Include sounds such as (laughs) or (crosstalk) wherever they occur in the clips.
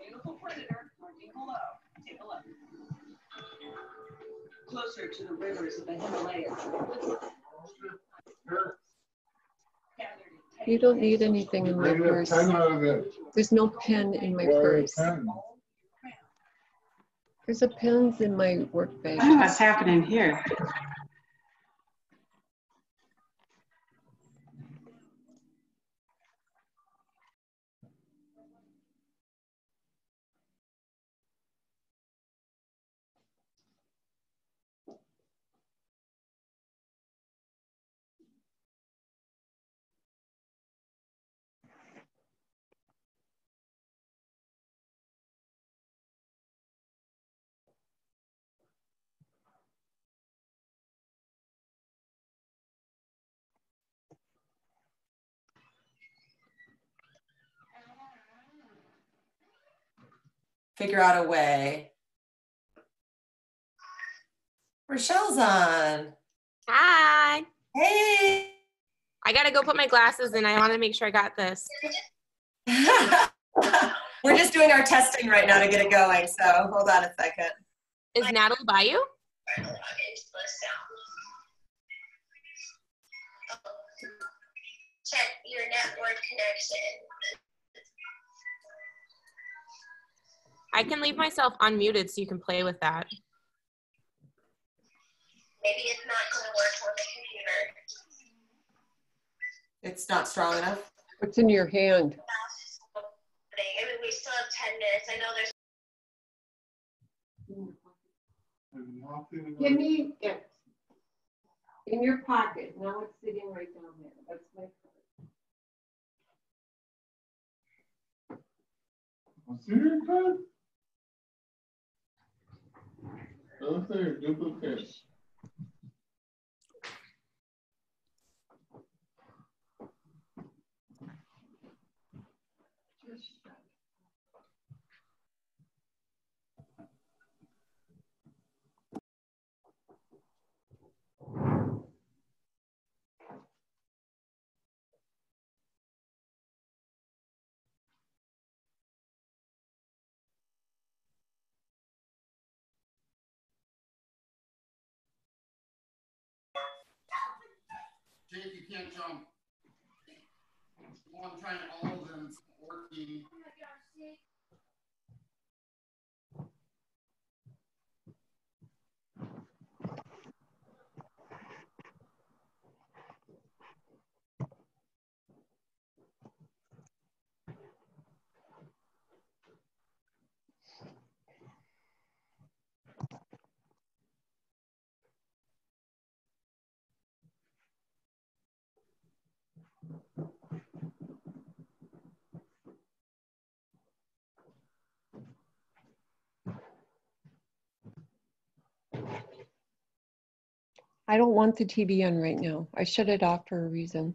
beautiful predator. Closer to the rivers of the Himalayas. You don't need anything in my purse. There's no pen in my purse. There's a pens in my work bag. I don't know what's happening here. Figure out a way. Rochelle's on. Hi. Hey. I gotta go put my glasses in. I want to make sure I got this. (laughs) We're just doing our testing right now to get it going. So hold on a second. Is Natalie by you? Check your network connection. I can leave myself unmuted so you can play with that. Maybe it's not going to work on the computer. It's not strong enough. What's in your hand? I mean, we still have 10 minutes. I know there's. Give me it. In your pocket. Now it's sitting right down there. That's my card. What's in your card? Those are duplicates. Jake, you can't jump. Well, I'm trying all of them. It's working. I don't want the TV on right now. I shut it off for a reason.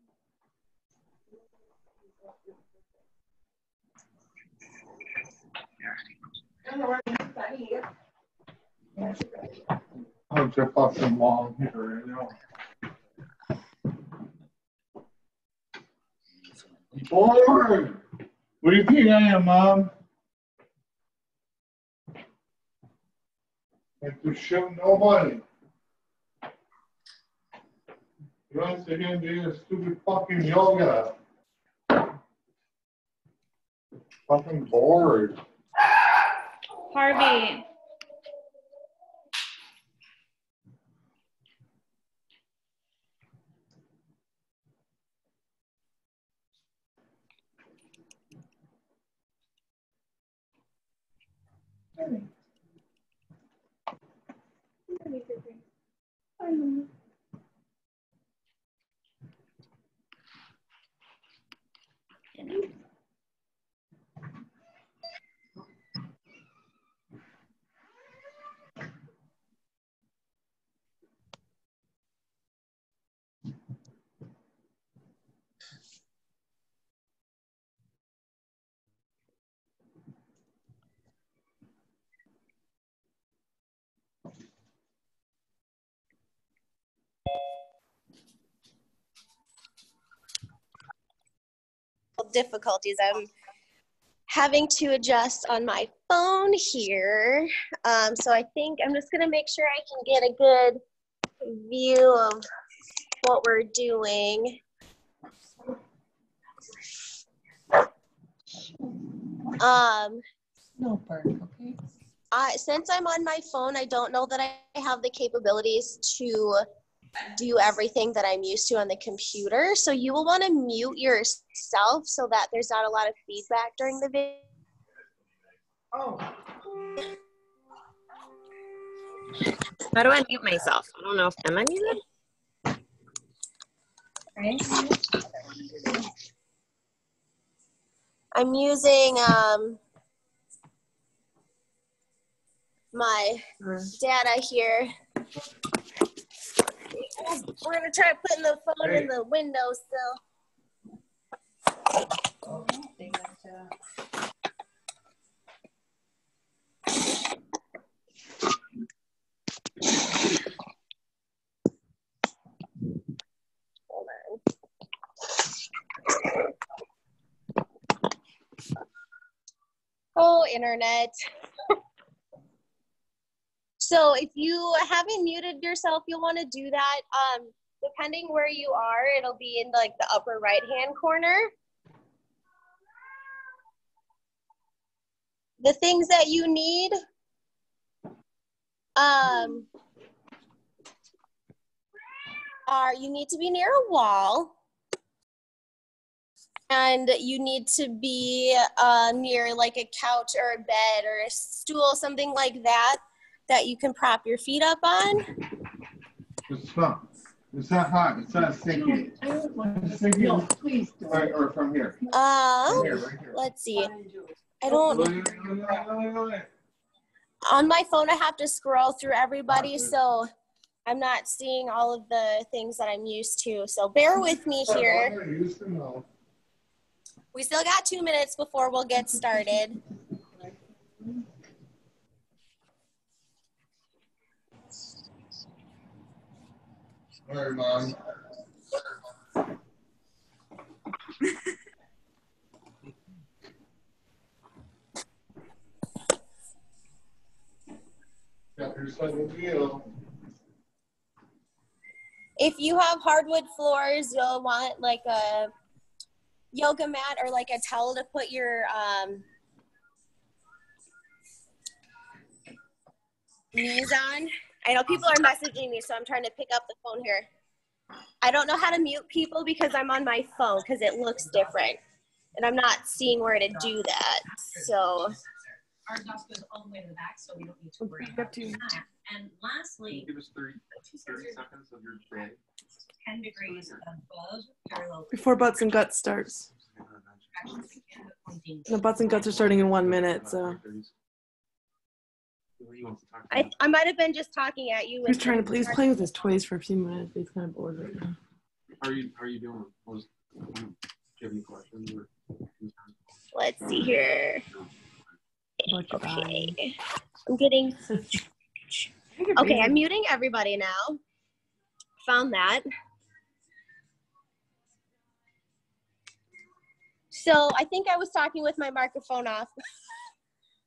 I'll jump off the wall here, you know. Bored. What do you think I am, Mom? Like to show nobody. Don't sit here do your stupid fucking yoga. Fucking bored. Harvey. Difficulties. I'm having to adjust on my phone here. Um, so I think I'm just going to make sure I can get a good view of what we're doing. Um, No burn, okay? I, since I'm on my phone, I don't know that I have the capabilities to do everything that I'm used to on the computer. So you will want to mute yourself so that there's not a lot of feedback during the video. Oh. How do I mute myself? I don't know if am I muted? I'm using um, my data here. We're gonna try putting the phone in the windowsill. Hold on. Oh, internet. So if you haven't muted yourself, you'll want to do that. Um, depending where you are, it'll be in like the upper right hand corner. The things that you need um, are you need to be near a wall and you need to be uh, near like a couch or a bed or a stool, something like that, that you can prop your feet up on. It's not, it's not hot, it's not sticky. I don't want It's to, sticky. no, please don't. or from here. From Um, here, right here. let's see. I don't on my phone. I have to scroll through everybody, so I'm not seeing all of the things that I'm used to. So bear with me here. I used to know. We still got two minutes before we'll get started. Mom. If you have hardwood floors, you'll want like a yoga mat or like a towel to put your um, knees on. I know people are messaging me, so I'm trying to pick up the phone here. I don't know how to mute people because I'm on my phone because it looks different. And I'm not seeing where to do that. So Our desk goes all the way to the back, so we don't need to worry Back about to you. that. And lastly, Give us 30, 30 seconds of your day. ten degrees above very low. Before butts and guts starts. Actually, we can put pointing. The butts and guts are starting in one minute, so He wants to talk I, I might have been just talking at you. he's with trying to the- play. He's playing with his toys for a few minutes. He's kind of bored right now. How are you, how are you doing? Was, do you have any questions or? Let's see here. Okay. I'm getting (laughs) Okay. I'm muting everybody now. Found that. So I think I was talking with my microphone off. (laughs)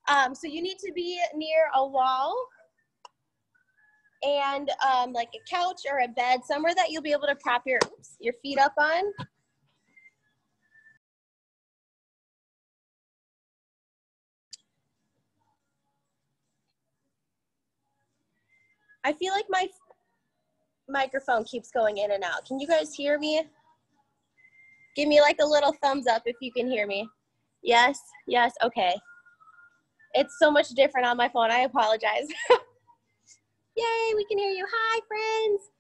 um, so you need to be near a wall and um, like a couch or a bed, somewhere that you'll be able to prop your oops, your feet up on. I feel like my microphone keeps going in and out. Can you guys hear me? Give me like a little thumbs up if you can hear me. Yes, yes, okay. It's so much different on my phone. I apologize. (laughs) Yay, we can hear you. Hi, friends.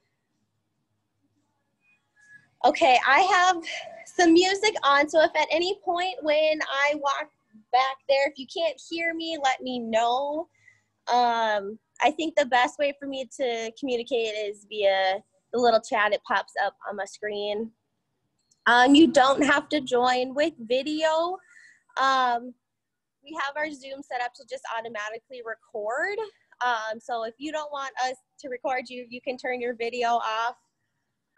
Okay, I have some music on, so if at any point when I walk back there, if you can't hear me, let me know. Um, I think the best way for me to communicate is via the little chat it pops up on my screen. Um, you don't have to join with video. Um, we have our Zoom set up to just automatically record. Um, so if you don't want us to record you, you can turn your video off.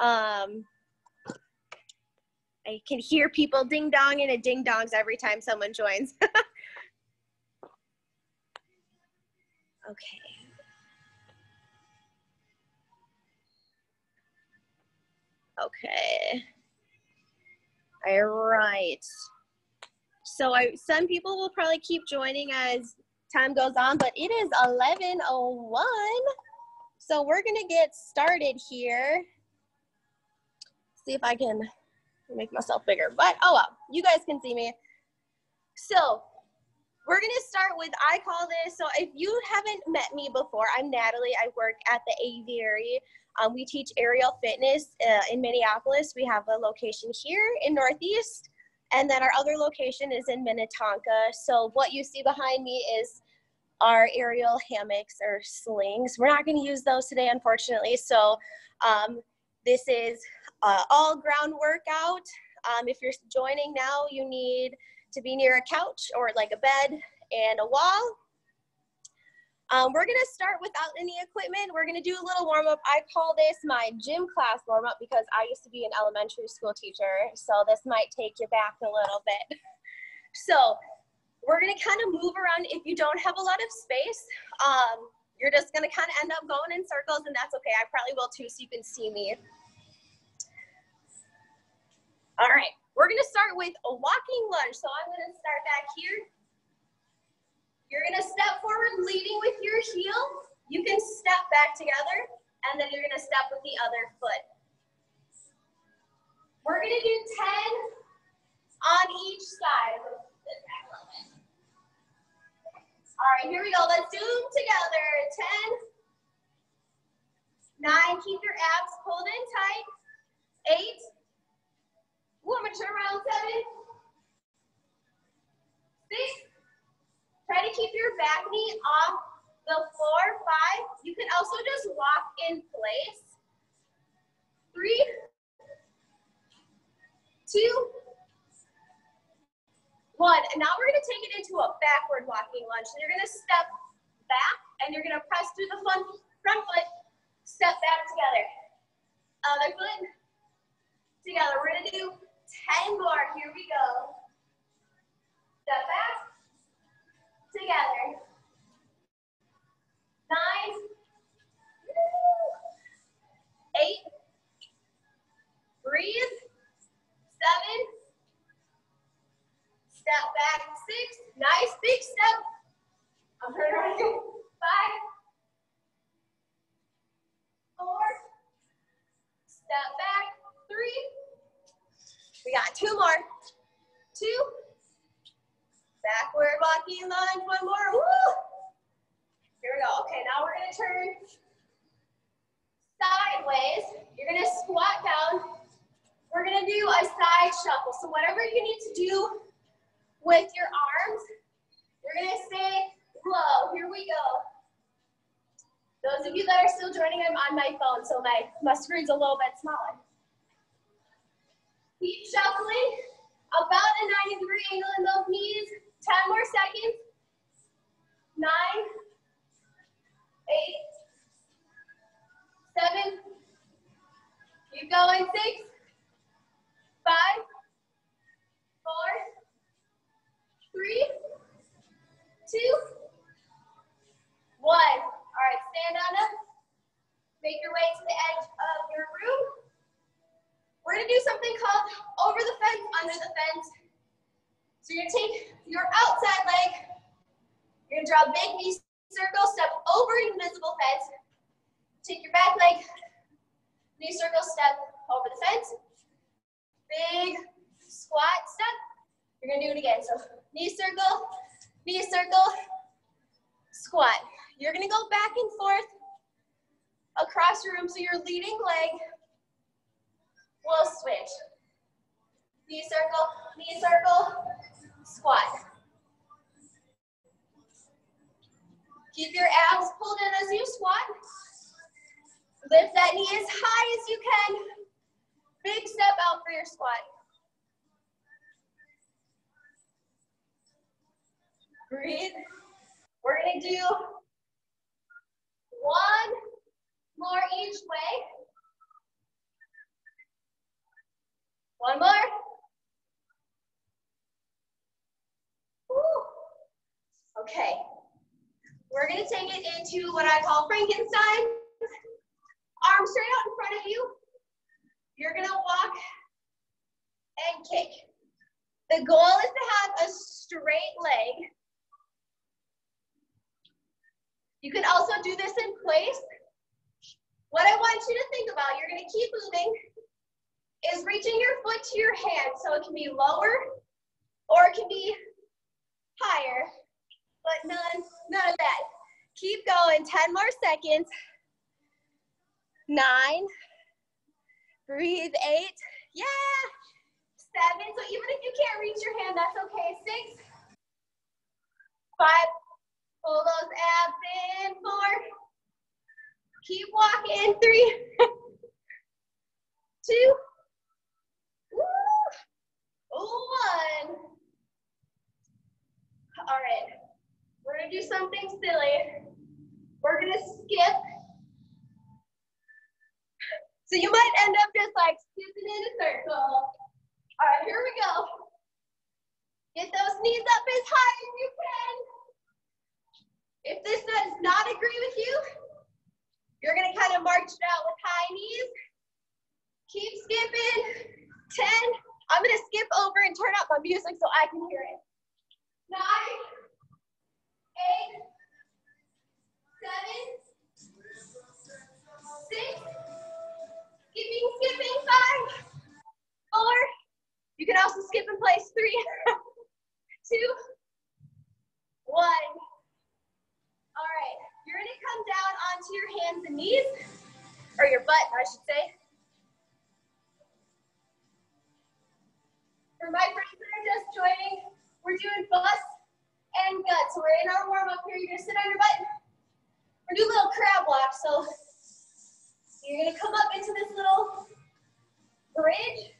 Um, I can hear people ding dong and it ding dongs every time someone joins. (laughs) okay. Okay. All right. So I, some people will probably keep joining as time goes on, but it is 11.01. So we're gonna get started here. See if I can make myself bigger, but oh well, you guys can see me. So we're gonna start with, I call this, so if you haven't met me before, I'm Natalie, I work at the Aviary. Um, we teach aerial fitness uh, in Minneapolis. We have a location here in Northeast, and then our other location is in Minnetonka. So what you see behind me is our aerial hammocks or slings. We're not going to use those today, unfortunately. So um, this is uh, all ground workout. Um, if you're joining now, you need to be near a couch or like a bed and a wall. Um, we're gonna start without any equipment. We're gonna do a little warm up. I call this my gym class warm up because I used to be an elementary school teacher. So this might take you back a little bit. (laughs) So we're gonna kind of move around. If you don't have a lot of space, um, you're just gonna kind of end up going in circles and that's okay. I probably will too so you can see me. All right, we're gonna start with a walking lunge. So I'm gonna start back here. You're gonna step forward leading with your heel. You can step back together and then you're gonna step with the other foot. We're gonna do 10 on each side. All right, here we go. Let's do them together. 10, 9, keep your abs pulled in tight. 8, Ooh, I'm gonna turn around. 7, 6, Try to keep your back knee off the floor. Five. You can also just walk in place. Three, two, one. And now we're gonna take it into a backward walking lunge. So you're gonna step back and you're gonna press through the front, front foot, step back together. Other foot, together. We're gonna do 10 more. Here we go. Step back together. Nine, eight, breathe, seven, step back, six, nice big step. Five, four, step back, three, we got two more, two, Backward walking lunge, one more. Woo! Here we go. Okay, now we're gonna turn sideways. You're gonna squat down. We're gonna do a side shuffle. So whatever you need to do with your arms, you're gonna stay low. Here we go. Those of you that are still joining, I'm on my phone, so my, my screen's a little bit smaller. Keep shuffling. About a 90 degree angle in those knees. 10 more seconds. Nine, eight, seven, keep going, six, five, four, three, two, one. All right, stand on up. Make your way to the edge of your room. We're gonna do something called over the fence, under the fence, so you're gonna take your outside leg, you're gonna draw a big knee circle, step over invisible fence. Take your back leg, knee circle, step over the fence. Big squat step. You're gonna do it again. So knee circle, knee circle, squat. You're gonna go back and forth across your room. So your leading leg will switch. Knee circle, knee circle, squat. Keep your abs pulled in as you squat. Lift that knee as high as you can. Big step out for your squat. Breathe. We're gonna do one more each way. One more. Woo. Okay. We're gonna take it into what I call Frankenstein. Arms straight out in front of you. You're gonna walk and kick. The goal is to have a straight leg. You can also do this in place. What I want you to think about, you're gonna keep moving, is reaching your foot to your hand. So it can be lower or it can be higher, but none, none of that. Keep going, 10 more seconds. Nine, breathe, eight, yeah, seven. So even if you can't reach your hand, that's okay. Six, five, pull those abs in, four, keep walking, three, (laughs) two, woo, one. All right, we're gonna do something silly. We're gonna skip. So you might end up just like skipping in a circle. All right, here we go. Get those knees up as high as you can. If this does not agree with you, you're gonna kind of march it out with high knees. Keep skipping. 10. I'm gonna skip over and turn up my music so I can hear it. Nine, eight, seven, six, skipping, skipping, five, four. You can also skip in place, three, (laughs) two, one. All right, you're gonna come down onto your hands and knees, or your butt, I should say. For my friends that are just joining, we're doing butts and gut. So we're in our warm up here. You're gonna sit on your butt. We're doing a little crab walk. So you're gonna come up into this little bridge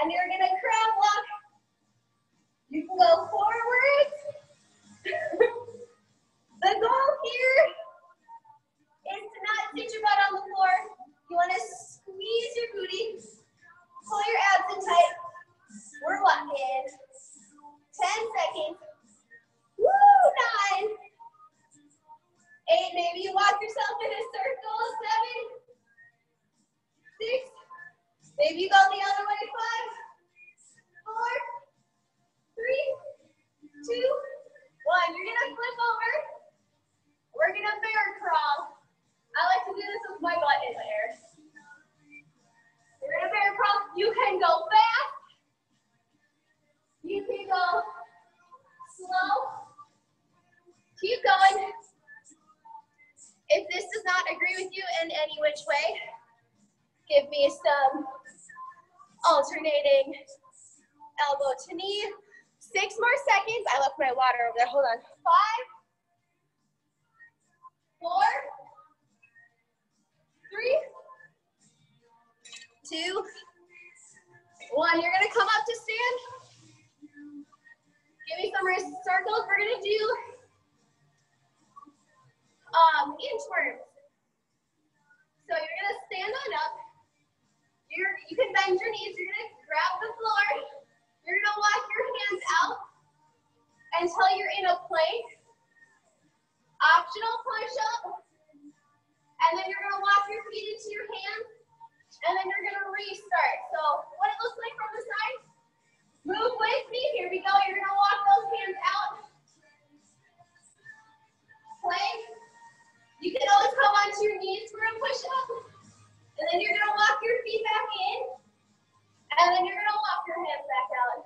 and you're gonna crab walk. You can go forwards. (laughs) the goal here is to not sit your butt on the floor. You wanna squeeze your booty, pull your abs in tight. We're walking. 10 seconds. Nine. Eight, maybe you walk yourself in a circle. Seven. Six. Maybe you go the other way. Five. Four. Three. Two. One. You're gonna flip over. We're gonna bear crawl. I like to do this with my butt in the air. You're gonna bear crawl. You can go fast. You can go slow. Keep going. If this does not agree with you in any which way, give me some alternating elbow to knee. Six more seconds. I left my water over there. Hold on. Five, four, three, two, one. You're gonna come up to stand. Give me some wrist circles. We're gonna do um, inchworms. So you're gonna stand on up. you're, you can bend your knees. You're gonna grab the floor. You're gonna walk your hands out until you're in a plank. Optional push-up. And then you're gonna walk your feet into your hands. And then you're gonna restart. So what it looks like from the side. Move with me. Here we go. You're gonna walk those hands out. Plank. You can always come onto your knees for a push-up. And then you're gonna walk your feet back in. And then you're gonna walk your hands back out.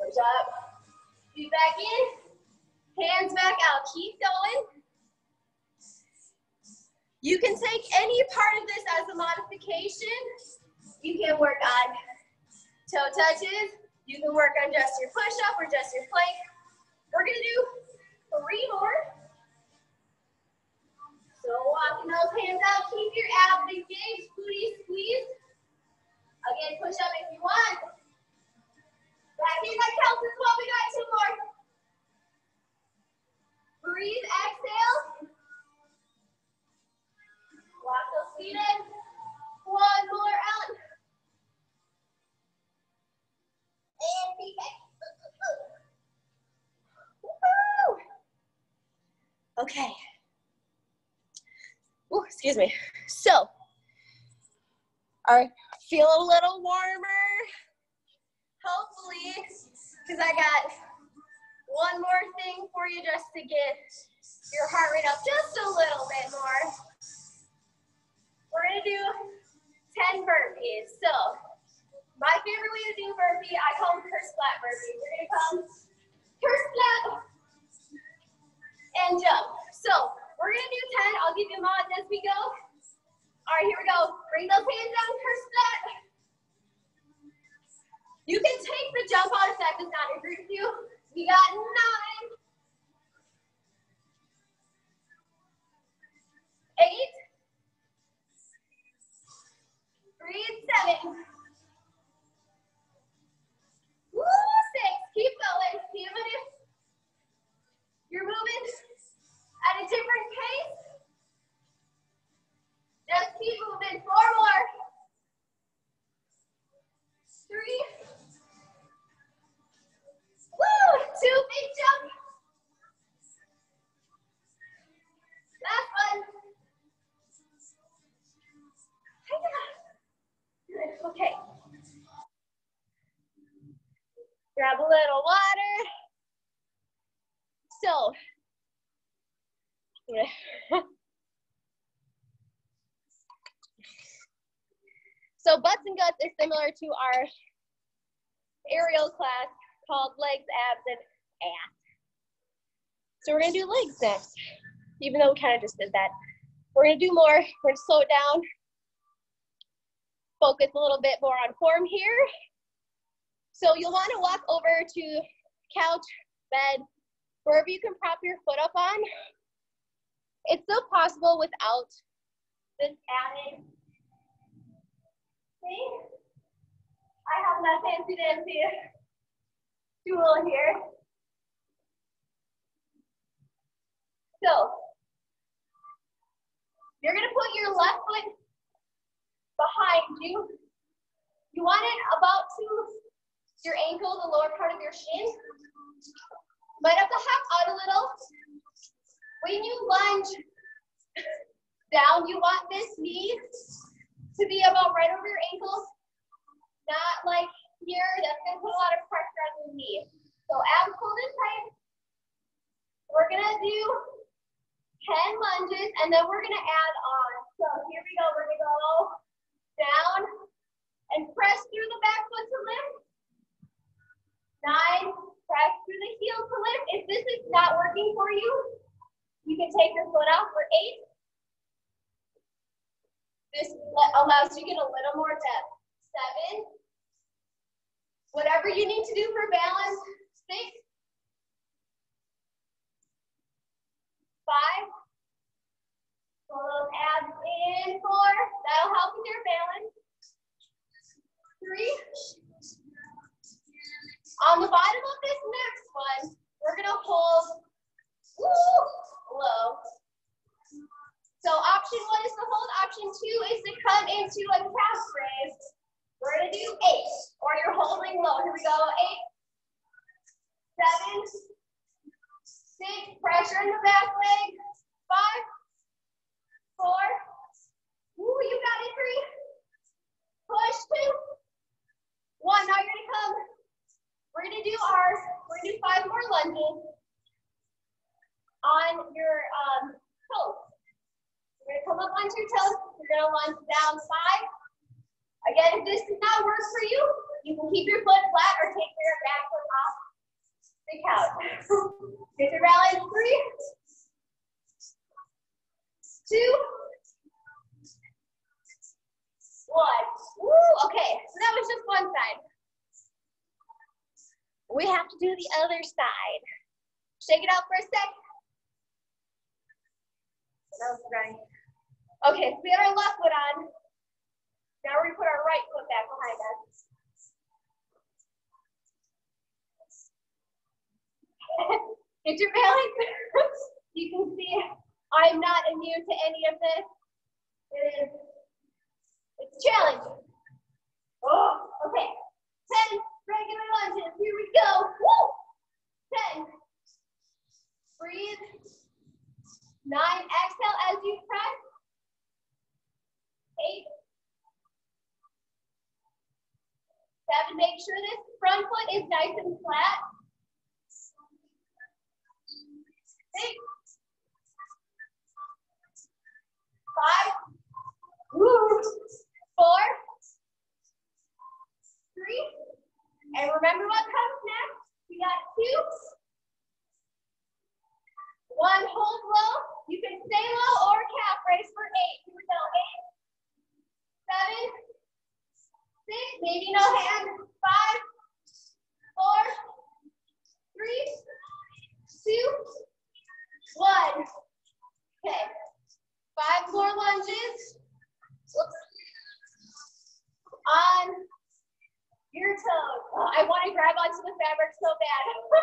Push up. Feet back in. Hands back out. Keep going. You can take any part of this as a modification. You can work on toe touches. You can work on just your push-up or just your plank. We're gonna do three more. So uh, walking those hands out, keep your abs engaged, booty squeeze. Again, push up if you want. Back in, that counts as well. We got two more. Breathe, exhale. Walk those feet in. One more out. And feet back. Woo! Okay. Ooh, excuse me. So, all right, feel a little warmer. Hopefully, because I got one more thing for you just to get your heart rate up just a little bit more. We're gonna do 10 burpees. So, my favorite way to do burpee, I call them curse flat burpees. We're gonna come curse flat and jump. So, we're gonna do 10. I'll give you mods as we go. All right, here we go. Bring those hands down, curse flat. You can take the jump out if that does not agree with you. We got nine, eight, breathe, seven, Grab a little water. So, so butts and guts is similar to our aerial class called legs, abs, and ass. So we're gonna do legs next, even though we kind of just did that. We're gonna do more, we're gonna slow it down, focus a little bit more on form here. So you'll wanna walk over to couch, bed, wherever you can prop your foot up on. It's still possible without this added thing. I have my fancy dancy stool here. So, you're gonna put your left foot behind you. You want it about to your ankle, the lower part of your shin. Might have to hop out a little. When you lunge down, you want this knee to be about right over your ankles, not like here. That's gonna put a lot of pressure on your knee. So abs pulled in tight. We're gonna do 10 lunges and then we're gonna add on. So here we go. We're gonna go down and press through the back foot to lift. Nine, press through the heel to lift. If this is not working for you, you can take your foot off for eight. This allows you to get a little more depth. Seven. Whatever you need to do for balance. Six. Five. Pull those abs in. Four. That'll help with your balance. Three. On the bottom of this next one, we're gonna hold woo, low. So option one is to hold, option two is to come into a calf raise. We're gonna do eight, or you're holding low. Here we go, eight, seven, six, pressure in the back leg, five, four, ooh, you got it, three, push, two, one. Now you're gonna come we're gonna do our, we're gonna do five more lunges on your um, toes. You're gonna come up onto your toes, you're gonna lunge down five, Again, if this does not work for you, you can keep your foot flat or take your back foot off the couch. (laughs) Get your rally in three, two, one. Woo, okay, so that was just one side. We have to do the other side. Shake it out for a sec. That was right. Okay, so we have our left foot on. Now we're gonna put our right foot back behind us. (laughs) Get your balance. (laughs) you can see I'm not immune to any of this. It is, it's challenging. Oh, okay. 10 regular lunges. Here we go. Woo! 10. Breathe. Nine. Exhale as you press. Eight. Seven. Make sure this front foot is nice and flat. Six. Five. Woo. Four. Three. And remember what comes next. We got two. One, hold low. You can stay low or calf raise for eight. Here we go. Eight, seven, six, maybe no hand. Five, four, three, two, one. Okay. Five more lunges. Whoops. On your toes. Oh, I want to grab onto the fabric so bad. All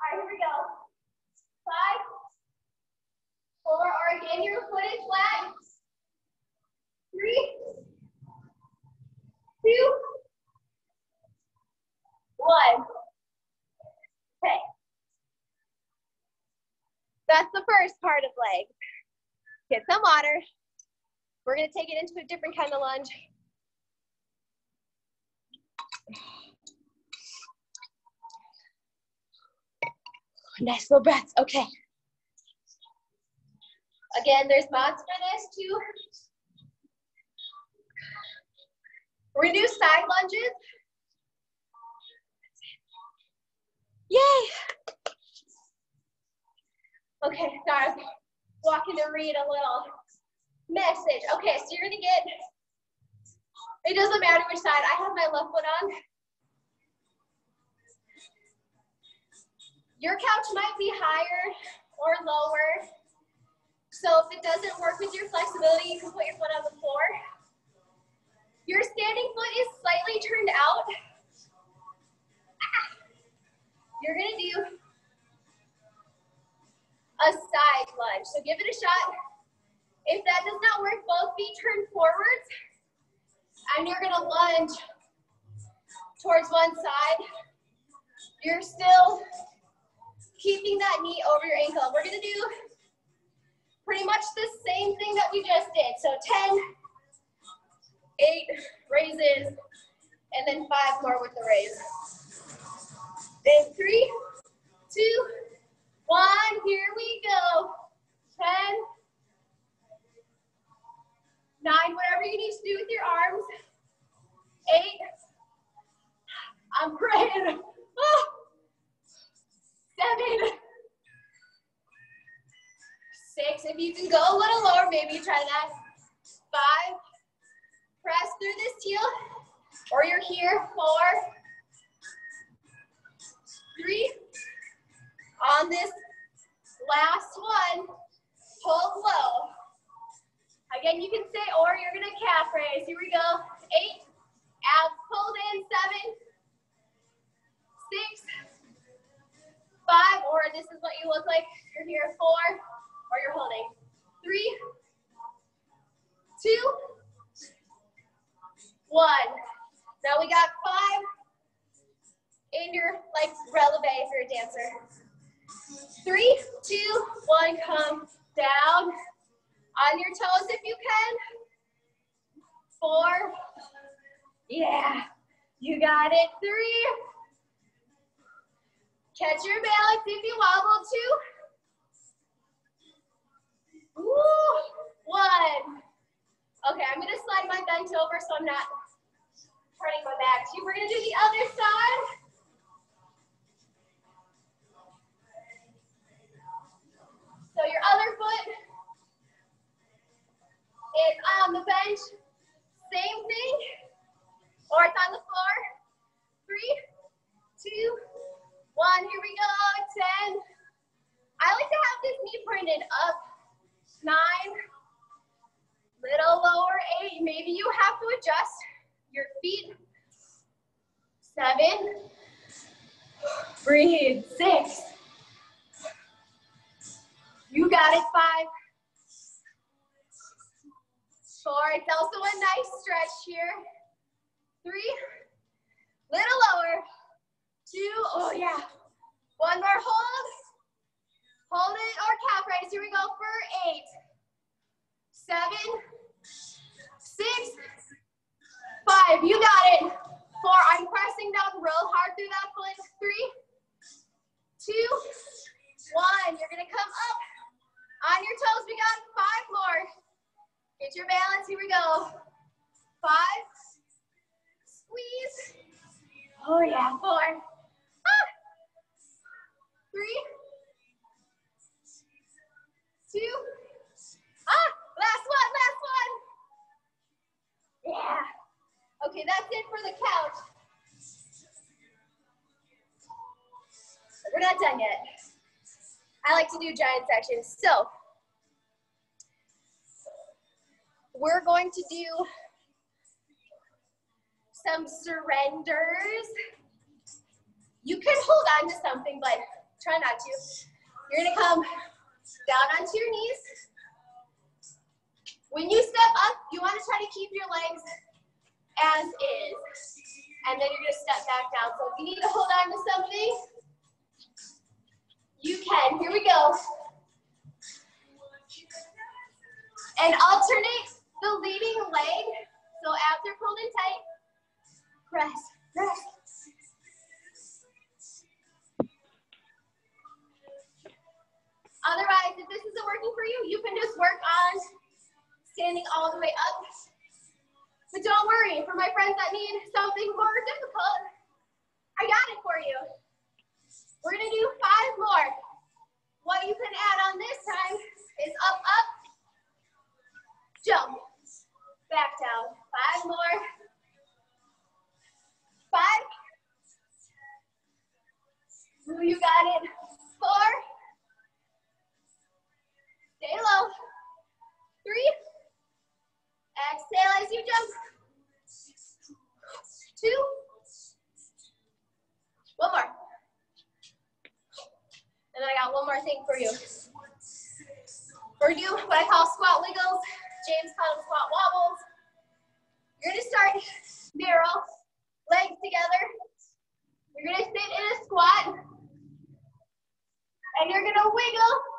right, here we go. Five, four, or again, your foot is flat. Three, two, one. Okay. That's the first part of leg. Get some water. We're gonna take it into a different kind of lunge. Nice little breaths. Okay. Again, there's mods for this too. We're gonna do side lunges. Yay! Okay, sorry, walking to read a little message. Okay, so you're gonna get, it doesn't matter which side. I have my left foot on. Your couch might be higher or lower. So if it doesn't work with your flexibility, you can put your foot on the floor. Your standing foot is slightly turned out. Ah! You're gonna do a side lunge. So give it a shot. If that does not work, both feet turn forwards. And you're gonna lunge towards one side. You're still keeping that knee over your ankle. We're gonna do pretty much the same thing that we just did. So 10, eight raises, and then five more with the raise. In three, two, one, here we go. 10, nine, whatever you need to do with your arms. Eight, I'm praying. (laughs) Oh seven, six. If you can go a little lower, maybe try that. Five, press through this heel, or you're here. Four, three. On this last one, hold low. Again, you can stay, or you're gonna calf raise. Here we go. Eight, abs pulled in. Seven, six, five, or this is what you look like. You're here, four, or you're holding. Three, two, one. Now we got five, in your like releve if you're a dancer. Three, two, one, come down. On your toes if you can. Four. Yeah, you got it. Three. Catch your balance if you wobble. Two. Ooh, one. Okay, I'm gonna slide my bench over so I'm not turning my back to you. We're gonna do the other side. So your other foot is on the bench. Same thing. Or it's on the floor. Three, two, one. Here we go. Ten. I like to have this knee pointed up. Nine. Little lower. Eight. Maybe you have to adjust your feet. Seven. Breathe. Six. You got it. Five. Four. It's also a nice stretch here. Three. Little lower. Two. Oh, yeah. One more hold. Hold it or calf raise. Here we go for eight. Seven. Six. Five. You got it. Four. I'm pressing down real hard through that foot. Three, two, one. You're going to come up. On your toes, we got five more. Get your balance, here we go. Five, squeeze. Oh yeah, four. Three, two, ah, last one, last one. Yeah. Okay, that's it for the couch. We're not done yet. I like to do giant sections. So we're going to do some surrenders. You can hold on to something, but try not to. You're gonna come down onto your knees. When you step up, you wanna try to keep your legs as is. And then you're gonna step back down. So if you need to hold on to something, you can. Here we go. And alternate the leading leg. So abs are pulled in tight. Press, press. Otherwise, if this isn't working for you, you can just work on standing all the way up. But don't worry, for my friends that need something more difficult, I got it for you. We're gonna do five more. What you can add on this time is up, up, jump, back down. Five more. Five. Ooh, you got it. Four. Stay low. Three. Exhale as you jump. Two. One more. And I got one more thing for you. For you, what I call squat wiggles. James called them squat wobbles. You're gonna start narrow, legs together. You're gonna sit in a squat. And you're gonna wiggle.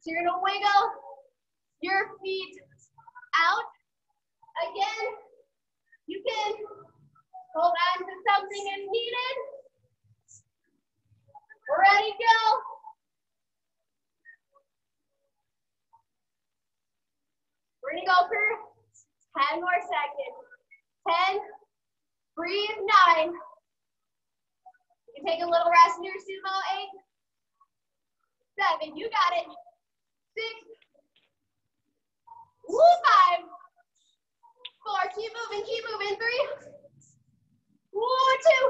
So you're gonna wiggle your feet out. Again, you can hold on to something if needed. Ready, go. We're gonna go for 10 more seconds. 10, breathe, nine. You can take a little rest in your sumo, eight, seven, you got it. Six, woo, five, four, keep moving, keep moving, three, woo, two,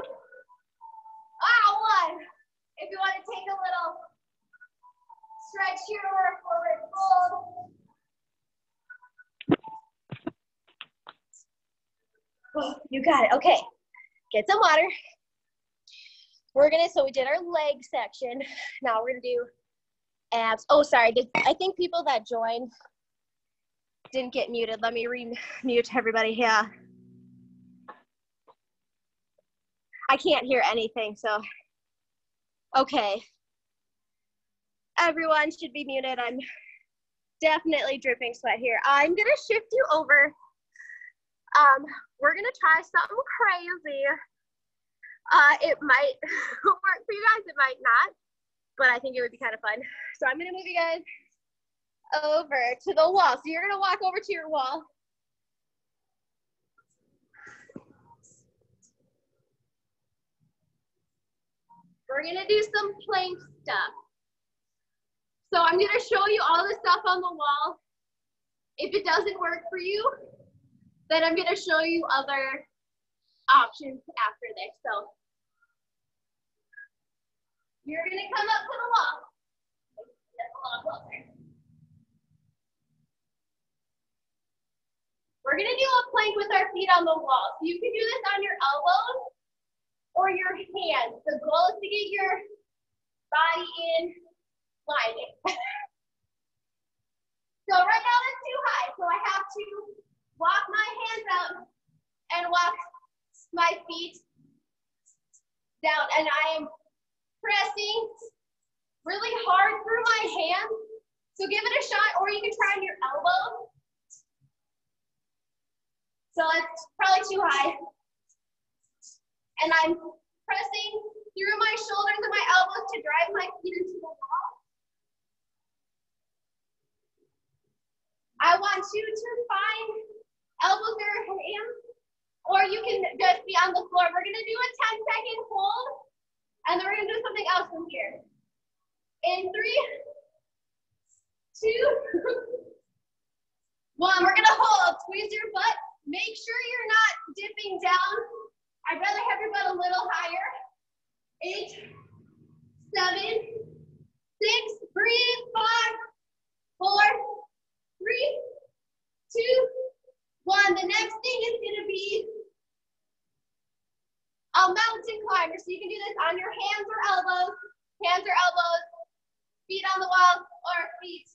ah, one. If you want to take a little stretch here or forward fold. You got it. Okay. Get some water. We're gonna, so we did our leg section. Now we're gonna do abs. Oh, sorry. Did, I think people that joined didn't get muted. Let me re-mute everybody here. I can't hear anything, so. Okay. Everyone should be muted. I'm definitely dripping sweat here. I'm gonna shift you over. Um, we're gonna try something crazy. Uh, it might (laughs) work for you guys, it might not, but I think it would be kind of fun. (sighs) So I'm gonna move you guys over to the wall. So you're gonna walk over to your wall. We're gonna do some plank stuff. So I'm gonna show you all the stuff on the wall. If it doesn't work for you, then I'm gonna show you other options after this. So you're gonna come up to the wall. We're gonna do a plank with our feet on the wall. So you can do this on your elbows or your hands. The goal is to get your body in lining. (laughs) so right now that's too high. So I have to walk my hands out and walk my feet down. And I am pressing really hard through my hands. So give it a shot, or you can try on your elbow. So it's probably too high and I'm pressing through my shoulders and my elbows to drive my feet into the wall. I want you to find elbows or hands, or you can just be on the floor. We're gonna do a 10 second hold, and then we're gonna do something else from here. In three, two, (laughs) one. We're gonna hold, squeeze your butt. Make sure you're not dipping down I'd rather have your butt a little higher. Eight, seven, six, breathe, five, four, three, two, one. The next thing is gonna be a mountain climber. So you can do this on your hands or elbows, hands or elbows, feet on the wall or feet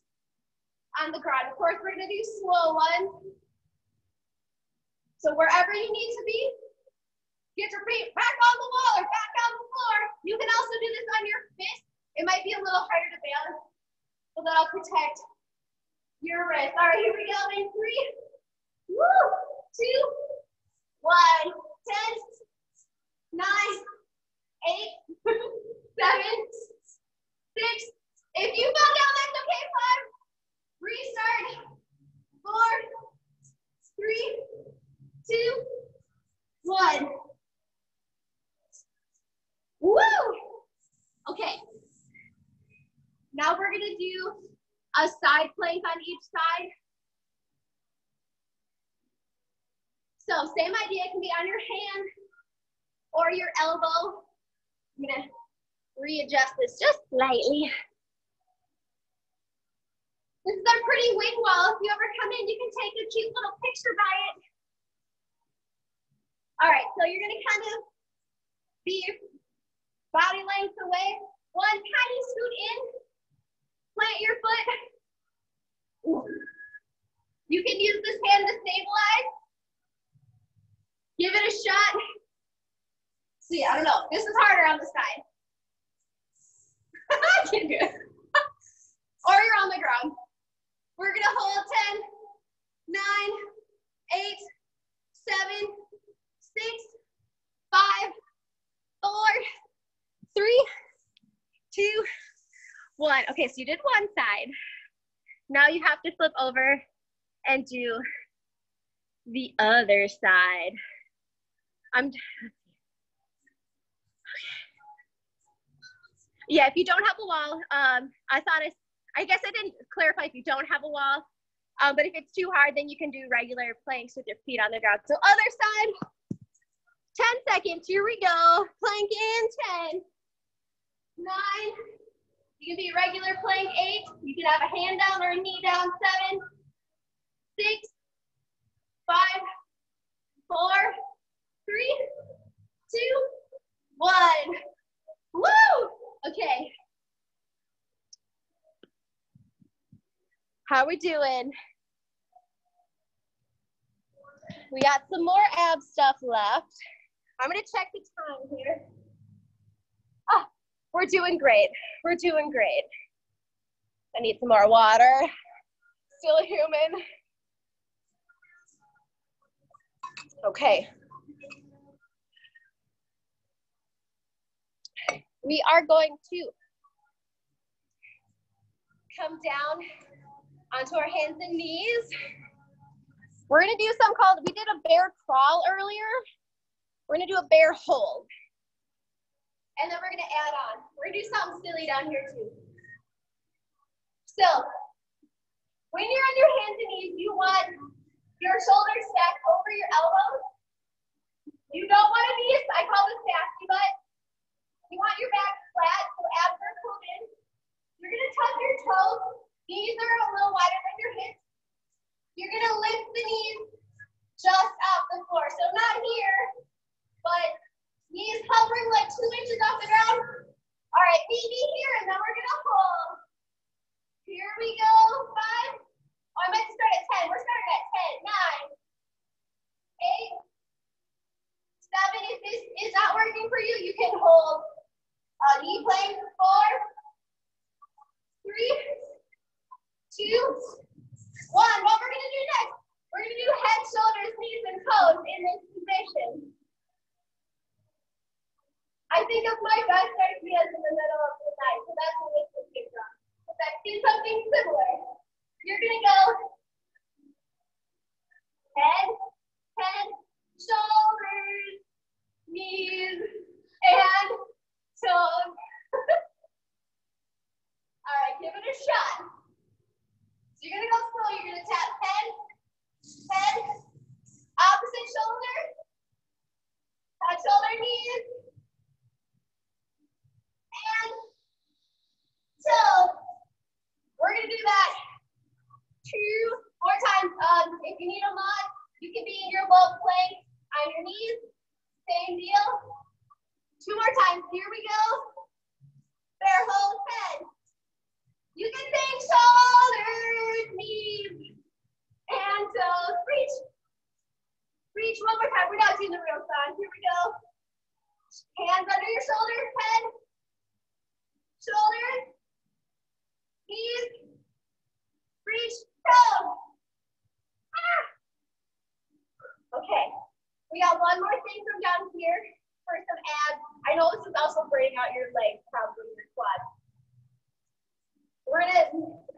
on the ground. Of course, we're gonna do slow ones. So wherever you need to be, Get your feet back on the wall or back on the floor. You can also do this on your fist. It might be a little harder to balance, but that'll protect your wrist. All right, here we go in three, woo, two, one, ten, nine, eight, (laughs) seven, six. If you fell down, that's okay, five. Restart. Four, three, two, one. Woo! Okay. Now we're gonna do a side plank on each side. So same idea, it can be on your hand or your elbow. I'm gonna readjust this just slightly. This is our pretty wing wall. If you ever come in, you can take a cute little picture by it. All right, so you're gonna kind of be body length away. One tiny scoot in, plant your foot. You can use this hand to stabilize. Give it a shot. See, I don't know. This is harder on the side. (laughs) I can do it. (laughs) or you're on the ground. We're gonna hold 10, 9, 8, 7, 6, 5, 4, three, two, one. Okay, so you did one side. Now you have to flip over and do the other side. I'm, yeah, if you don't have a wall, um, I thought I, I guess I didn't clarify if you don't have a wall, um, but if it's too hard, then you can do regular planks with your feet on the ground. So other side, 10 seconds, here we go. Plank in 10, nine. You can be regular plank eight. You can have a hand down or a knee down seven, six, five, four, three, two, one. Woo! Okay. How we doing? We got some more ab stuff left. I'm gonna check the time here. Oh, we're doing great. We're doing great. I need some more water. Still a human. Okay. We are going to come down onto our hands and knees. We're gonna do something called, we did a bear crawl earlier. We're gonna do a bear hold. And then we're gonna add on. We're gonna do something silly down here too. So, when you're on your hands and knees, you want your shoulders stacked over your elbows. You don't want to be, I call this want your back flat, so abs are pulled in. You're gonna tuck your toes. Knees are a little wider than your hips. You're gonna lift the knees just off the floor. So not here, but knees hovering like two inches off the ground. All right, baby here, and then we're gonna hold. Here we go, five. Oh, I meant to start at 10. We're starting at 10, nine, eight, seven. If this is not working for you, you can hold uh, knee plank, four, three, two, one. What we're gonna do next, we're gonna do head, shoulders, knees, and toes in this position. I think of my best ideas in the middle of the night, so that's where this will came from. If I do something similar, you're gonna go head, head, shoulders, knees, and toes. (laughs) All right, give it a shot. So you're gonna go slow. You're gonna tap head, head, opposite shoulder, touch shoulder, knees, and toe. We're gonna do that two more times. Um, if you need a mod, you can be in your low plank on your knees. Same deal. Two more times. Here we go. Bear hold head. You can think shoulders, knees, and toes. Reach. Reach one more time. We're not doing the real song. Here we go. Hands under your shoulders, head, shoulders, knees, reach, toe. Ah! Okay, we got one more thing from down here for some abs. I know this is also burning out your legs, probably your quads. We're gonna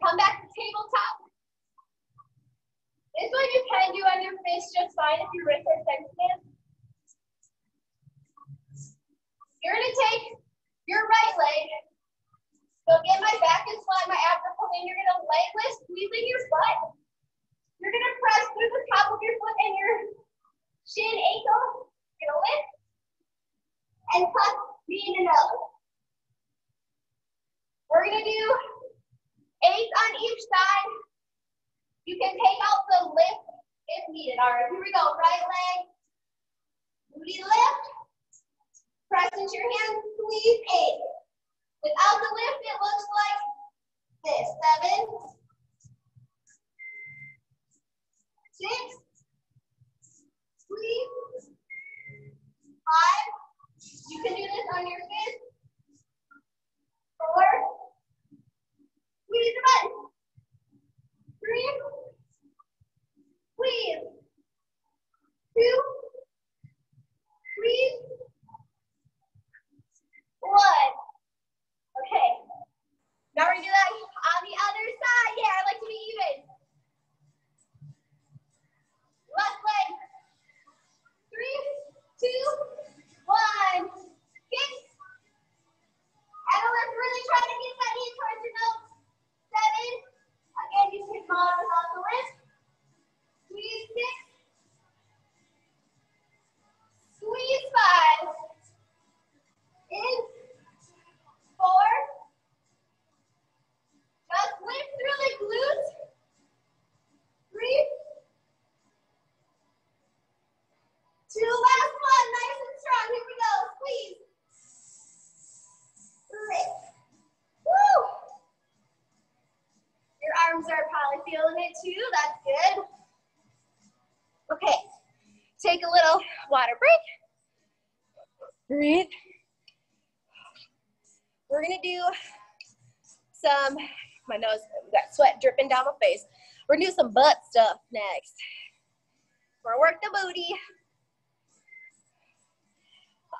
come back to tabletop. This one you can do on your face just fine if your wrists are sensitive. You're gonna take your right leg. So again, my back is flat, my abs are in. You're gonna leg lift, squeezing your butt. You're gonna press through the top of your foot and your shin ankle. You're gonna lift and tuck knee to nose. We're gonna do eight on each side. You can take out the lift if needed. All right, here we go. Right leg, booty lift. Press into your hands, squeeze eight. Without the lift, it looks like this. Seven, six, squeeze, five. You can do this on your fist. Four, squeeze the button. Three, squeeze. Two, squeeze. One. Okay. Now we're gonna do that on the other side. Yeah, I like to be even. Left leg. Three, two, one. And really try to get that knee towards nose. Seven. Again, you six. Squeeze five. In. Four. Just lift through the glutes. Three. Two, last one, nice and strong. Here we go. Squeeze. Lift. Woo! Your arms are probably feeling it too. That's good. Okay. Take a little water break. Breathe. We're gonna do some, my nose, got sweat dripping down my face. We're gonna do some butt stuff next. We're gonna work the booty.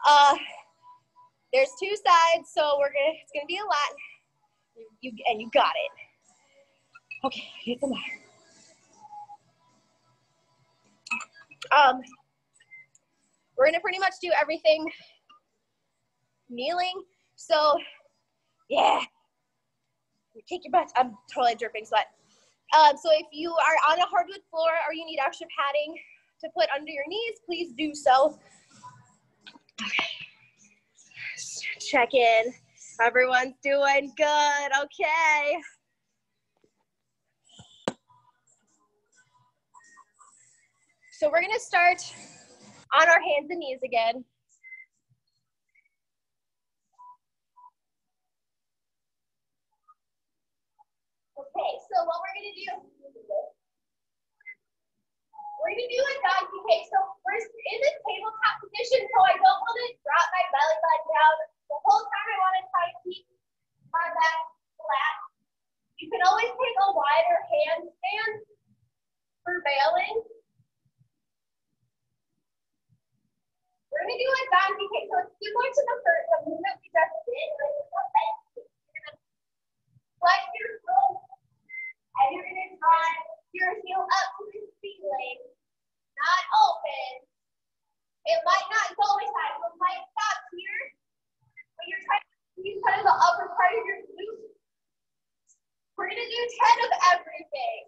Uh, there's two sides, so we're gonna, it's gonna be a lot. You, and you got it. Okay, hit the mat. Um, we're gonna pretty much do everything kneeling. So, yeah, kick your butt. I'm totally dripping sweat. Um, so if you are on a hardwood floor or you need extra padding to put under your knees, please do so. Okay. Check in. Everyone's doing good. Okay. So we're gonna start on our hands and knees again. Okay, so what we're gonna do, we're gonna do a donkey kick. So we're in this tabletop position, so I don't want to drop my belly button down. The whole time I want to try to keep my back flat. You can always take a wider handstand for bailing. We're gonna do a donkey kick. So it's similar to the first the movement we just did, but it's a bend. Flex your foot, and you're gonna drive your heel up to the ceiling, not open. It might not go inside, it might stop here, but you're trying to use kind of the upper part of your glute. We're gonna do 10 of everything.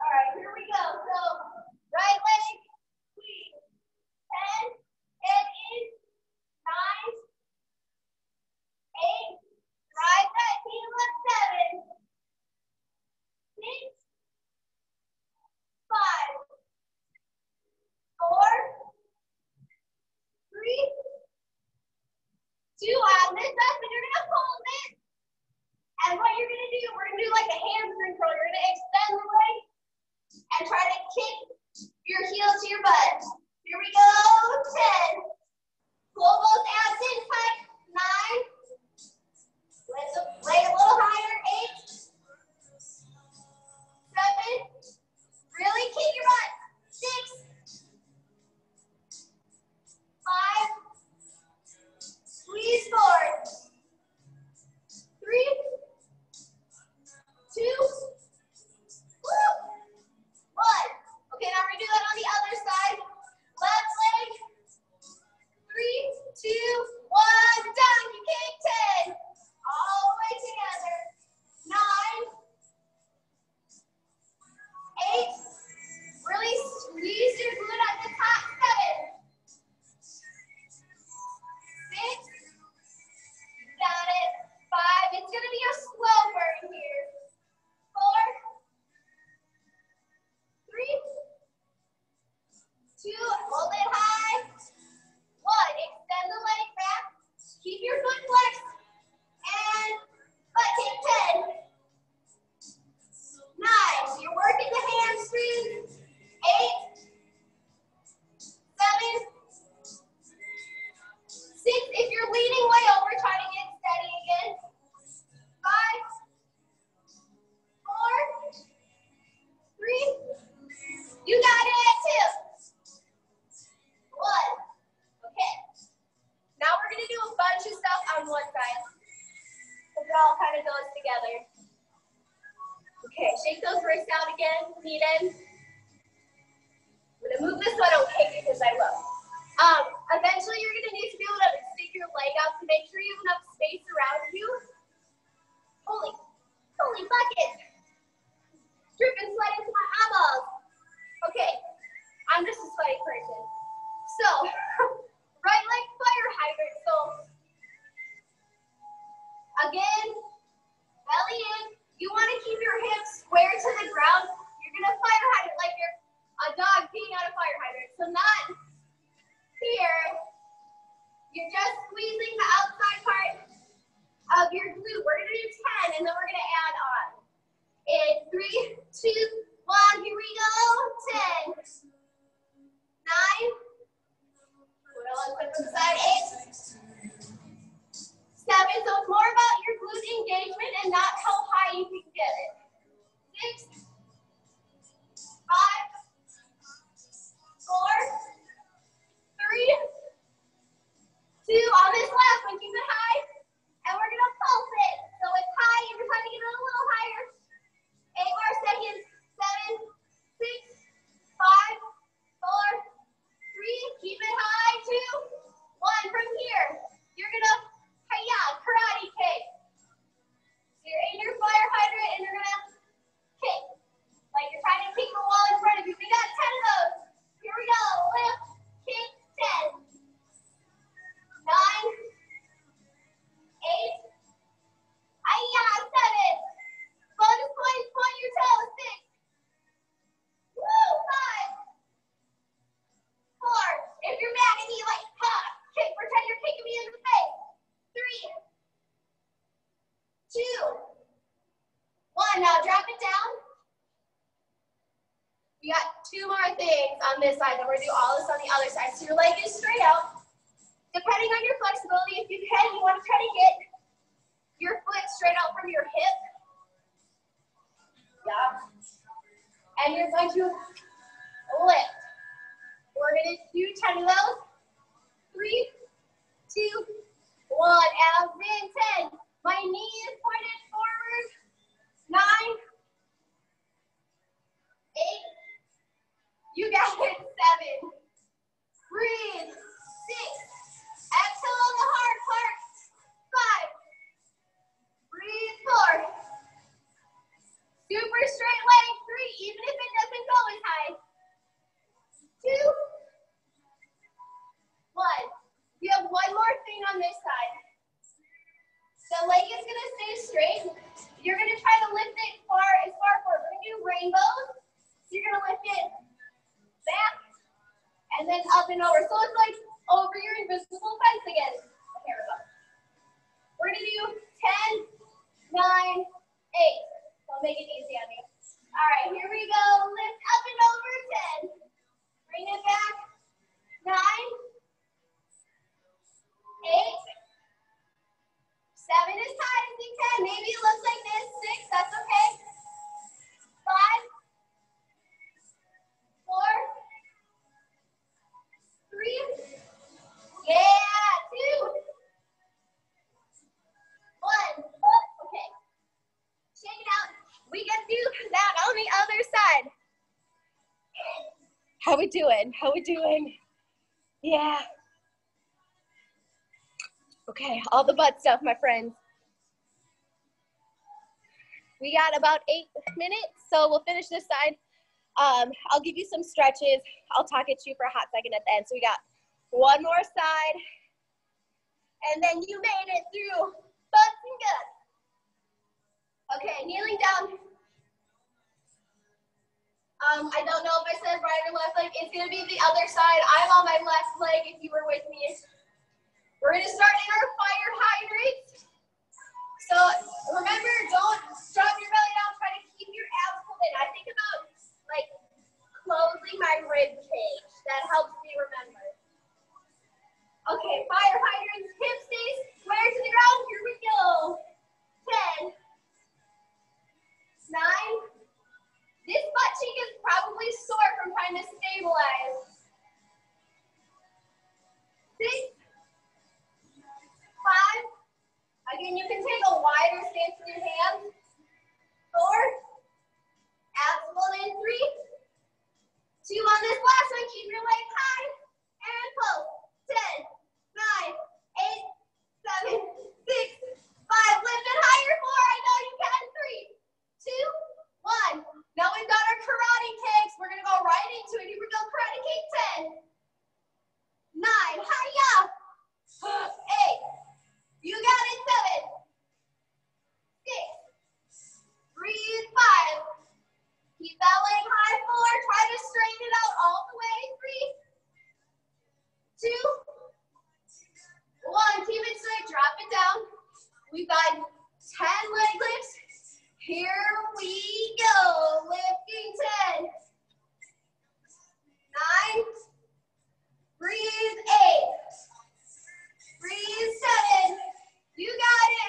All right, here we go. So, right leg, squeeze. 10, and in, 9, 8, drive that heel up, 7, 6, 5, 4, 3, 2, on this up, and you're gonna hold it. And what you're gonna do, we're gonna do like a hamstring curl. You're gonna extend the leg and try to kick your heel to your butt. Here we go, 10. Pull both abs in, tight, 9. Lift the leg a little higher, 8. 7. Really kick your butt, Squeeze forward. 3. 2. Woo. 1. Okay, now we're gonna do that on the other side. Left leg. Three, two, one, down. You kick 10. All the way together. Nine. Eight. Really squeeze your glute at the top. Seven. Five. It's gonna be a slow burn here. Four. Three two, hold it high. One, extend the leg back. Keep your foot flexed. And butt kick 10. Nine, you're working the hamstrings. Eight, seven, six, if you're leaning way over, try to get again, feet this side, then we're gonna do all this on the other side. So your leg is straight out. Depending on your flexibility, if you can, you want to try to get your foot straight out from your hip. Yeah. And you're going to lift. We're to do 10 of those. Three, two, one. As in 10. My knee is pointed forward. Nine, eight. You got it. Seven. Breathe. Six. Exhale on the hard part. Five. Breathe. Four. Super straight leg. Three, even if it doesn't go as high. Two. One. We have one more thing on this side. The leg is gonna stay straight. You're gonna try to lift it far as far forward. We're gonna do rainbows. So you're gonna lift it back and then up and over. So it's like over your invisible fence again. Here we go. We're gonna do 10, 9, 8. I'll make it easy on you. All right, here we go. Lift up and over 10. Bring it back. 9, 8, Seven is high as you can. Maybe it looks like this. Six, that's okay. Five, four, three, yeah, two, one. Okay. Shake it out. We do that on the other side. How we doing? How we doing? Yeah. Okay, all the butt stuff, my friends. We got about eight minutes, so we'll finish this side. Um, I'll give you some stretches. I'll talk at you for a hot second at the end. So we got one more side, and then you made it through butts and guts. Okay, kneeling down. Um, I don't know if I said right or left leg. It's gonna be the other side. I'm on my left leg if you were with me. We're gonna start in our fire hydrant. So remember, don't drop your belly down. Try to keep your abs pulled in. I think about like closing my rib cage. That helps me remember. Okay, fire hydrants, hip stays square to the ground. Here we go. Ten, nine. This butt cheek is probably sore from trying to stabilize. Six, five. Again, you can take a wider stance with your hands. Four. Abs pulled in. Three. Two on this last one. Keep your legs high. And pull. Ten, nine, eight, seven, six, five. Lift it higher. Four. I know you can. Three, two, one. Now we've got our karate kicks. We're going to go right into it. Here we go. Karate kick. Ten, nine. Hiya. Eight. You got it. Seven. Six. Breathe. Five. Keep that leg high. Four. Try to straighten it out all the way. Three. Two. One. Keep it straight. Drop it down. We've got 10 leg lifts. Here we go. Lifting 10. Nine. Breathe. Eight. Breathe seven. You got it.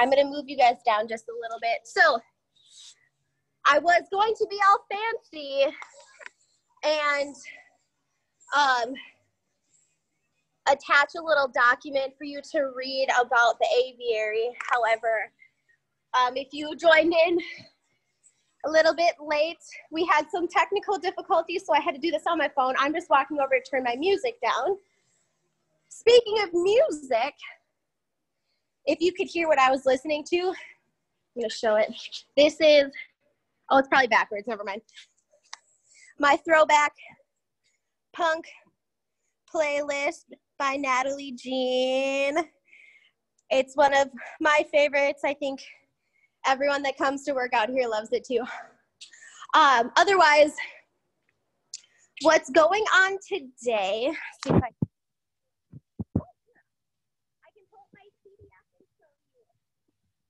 I'm gonna move you guys down just a little bit. So I was going to be all fancy and um, attach a little document for you to read about the aviary. However, um, if you joined in a little bit late, we had some technical difficulties, so I had to do this on my phone. I'm just walking over to turn my music down. Speaking of music, if you could hear what I was listening to, I'm gonna show it. This is, oh, it's probably backwards, never mind. My throwback punk playlist by Natalie Jean. It's one of my favorites. I think everyone that comes to work out here loves it too. Um, otherwise, what's going on today? See if I I can pull up my PDF and show you.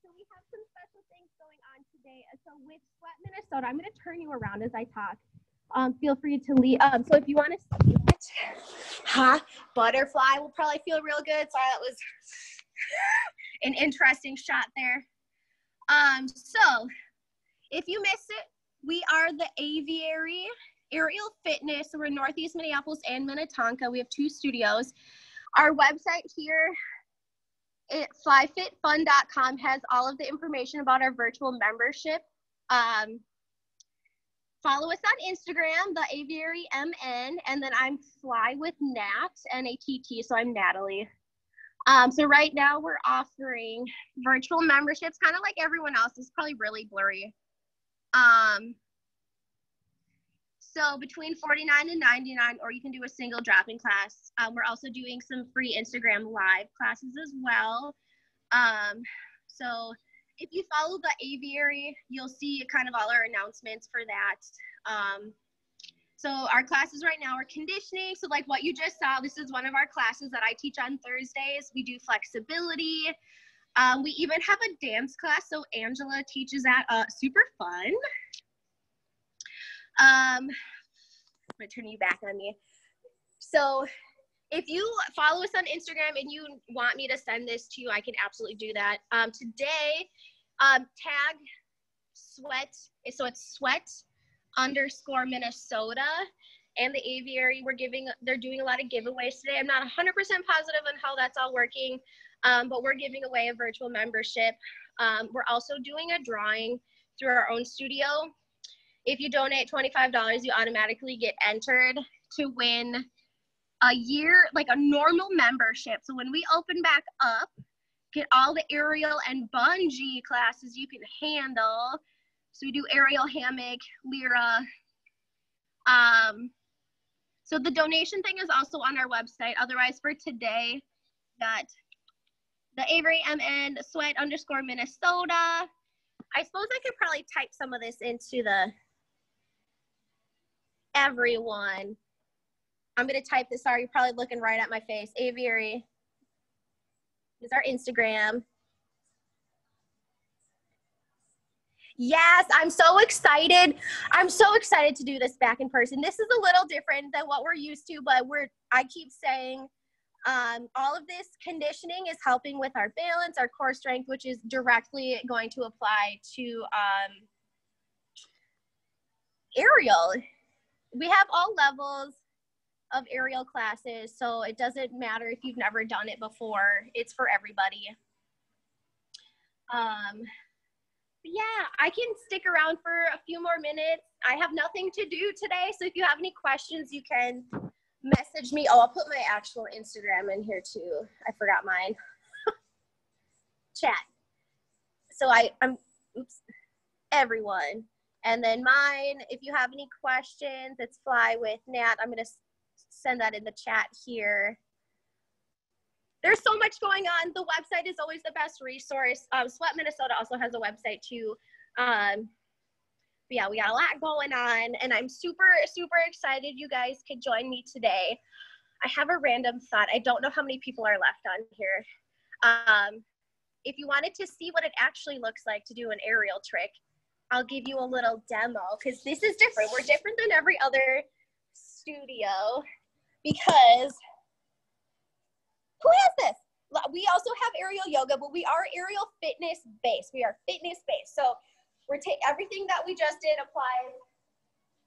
So we have some special things going on today. So with Sweat Minnesota, I'm going to turn you around as I talk. Um, feel free to leave. Um, so if you want to see it, huh? Butterfly will probably feel real good. Sorry, that was (laughs) an interesting shot there. Um, so if you missed it, we are the Aviary Aerial Fitness. We're in Northeast Minneapolis and Minnetonka. We have two studios. Our website here at flyfitfun.com has all of the information about our virtual membership. Um, follow us on Instagram, the Aviary MN, and then I'm Fly with Nat, N A T T, so I'm Natalie. Um, so right now we're offering virtual memberships, kind of like everyone else. It's probably really blurry. Um, so between 49 and 99, or you can do a single drop-in class. Um, we're also doing some free Instagram live classes as well. Um, so if you follow the aviary, you'll see kind of all our announcements for that. Um, so our classes right now are conditioning. So like what you just saw, this is one of our classes that I teach on Thursdays. We do flexibility. Um, we even have a dance class. So Angela teaches that, uh, super fun. Um, I'm gonna turn you back on me. So if you follow us on Instagram and you want me to send this to you, I can absolutely do that. Um, today, um, tag sweat, so it's sweat underscore Minnesota and the aviary. We're giving, they're doing a lot of giveaways today. I'm not 100% positive on how that's all working, um, but we're giving away a virtual membership. Um, we're also doing a drawing through our own studio. If you donate $25, you automatically get entered to win a year, like a normal membership. So when we open back up, get all the aerial and bungee classes you can handle. So we do aerial hammock, Lyra. Um, so the donation thing is also on our website. Otherwise, for today, got the Aviary MN sweat underscore Minnesota. I suppose I could probably type some of this into the everyone. I'm gonna type this. Sorry, you're probably looking right at my face. Aviary is our Instagram. Yes, I'm so excited. I'm so excited to do this back in person. This is a little different than what we're used to, but we're I keep saying um, all of this conditioning is helping with our balance, our core strength, which is directly going to apply to um, aerial. We have all levels of aerial classes, so it doesn't matter if you've never done it before. It's for everybody. Um, yeah, I can stick around for a few more minutes. I have nothing to do today, so if you have any questions, you can message me. Oh, I'll put my actual Instagram in here too. I forgot mine. (laughs) Chat. So I, I'm, oops, everyone. And then mine, if you have any questions, it's Fly with Nat. I'm going to send that in the chat here. There's so much going on. The website is always the best resource. Um, Sweat Minnesota also has a website too. Um, yeah, we got a lot going on, and I'm super, super excited you guys could join me today. I have a random thought. I don't know how many people are left on here. Um, if you wanted to see what it actually looks like to do an aerial trick, I'll give you a little demo because this is different. We're different than every other studio because who has this? We also have aerial yoga, but we are aerial fitness based. We are fitness based. So we're ta- everything that we just did applies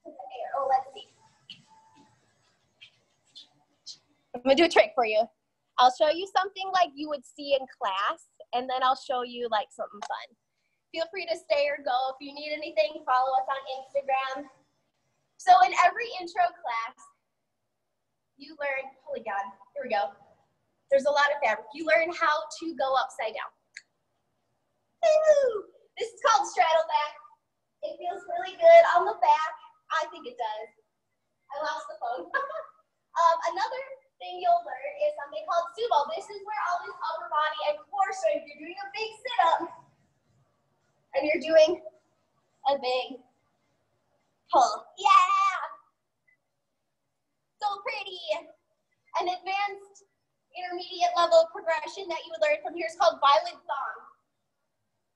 to the air. Oh, let's see. I'm gonna do a trick for you. I'll show you something like you would see in class, and then I'll show you like something fun. Feel free to stay or go. If you need anything, follow us on Instagram. So in every intro class, you learn, holy God, here we go. There's a lot of fabric. You learn how to go upside down. Woo! This is called straddle back. It feels really good on the back. I think it does. I lost the phone. (laughs) um, another thing you'll learn is something called sumo. This is where all this upper body and core strength, you're doing a big sit up and you're doing a big pull. Yeah! So pretty. An advanced intermediate level progression that you would learn from here is called violent song.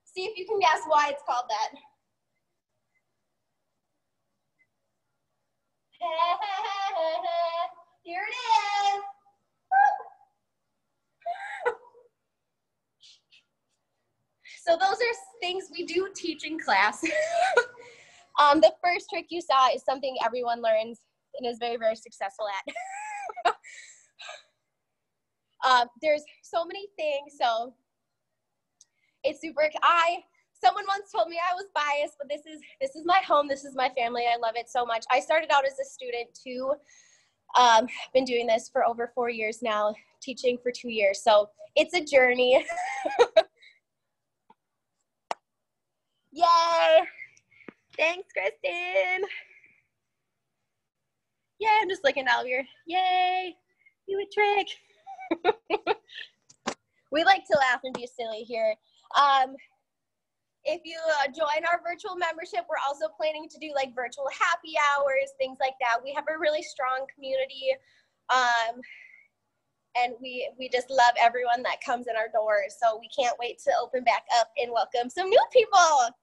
See if you can guess why it's called that. (laughs) Here it is. (laughs) So those are things we do teach in class. (laughs) um, the first trick you saw is something everyone learns and is very, very successful at. (laughs) um, there's so many things, so it's super. I someone once told me I was biased, but this is this is my home. This is my family. I love it so much. I started out as a student too. Um, been doing this for over four years now, teaching for two years. So it's a journey. (laughs) Yay! Thanks, Kristen. Yay, I'm just looking out here. Yay! You a trick. (laughs) we like to laugh and be silly here. Um, if you uh, join our virtual membership, we're also planning to do like virtual happy hours, things like that. We have a really strong community. Um, and we we just love everyone that comes in our doors. So we can't wait to open back up and welcome some new people.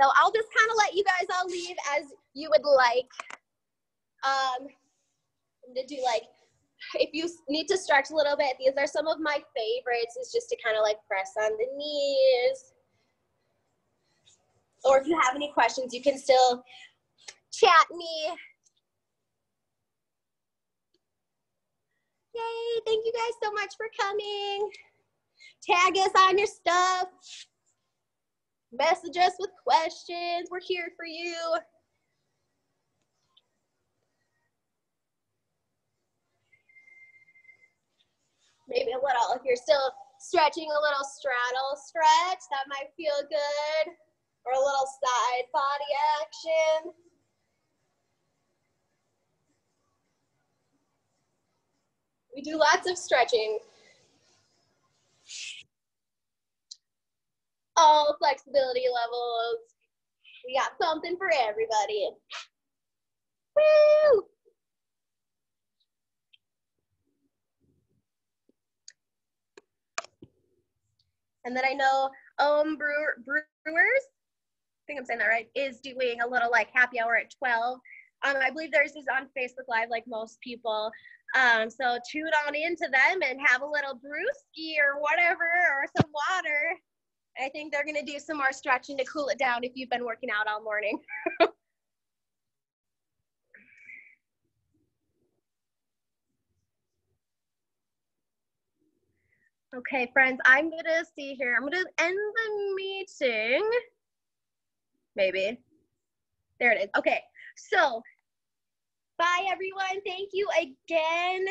So I'll just kind of let you guys all leave as you would like. Um, gonna do like if you need to stretch a little bit, these are some of my favorites. Is just to kind of like press on the knees. Or if you have any questions, you can still chat me. Yay, thank you guys so much for coming. Tag us on your stuff. Message us with questions. We're here for you. Maybe a little, if you're still stretching a little straddle stretch, that might feel good. Or a little side body action. We do lots of stretching. All flexibility levels. We got something for everybody. Woo! And then I know um Brewer, Brewers, I think I'm saying that right, is doing a little like happy hour at 12. Um, I believe theirs is on Facebook Live like most people. Um, so tune on into them and have a little brewski or whatever or some water. I think they're gonna do some more stretching to cool it down if you've been working out all morning. (laughs) Okay, friends, I'm gonna see here. I'm gonna end the meeting. Maybe. There it is. Okay, so bye everyone. Thank you again.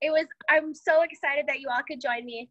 It was, I'm so excited that you all could join me.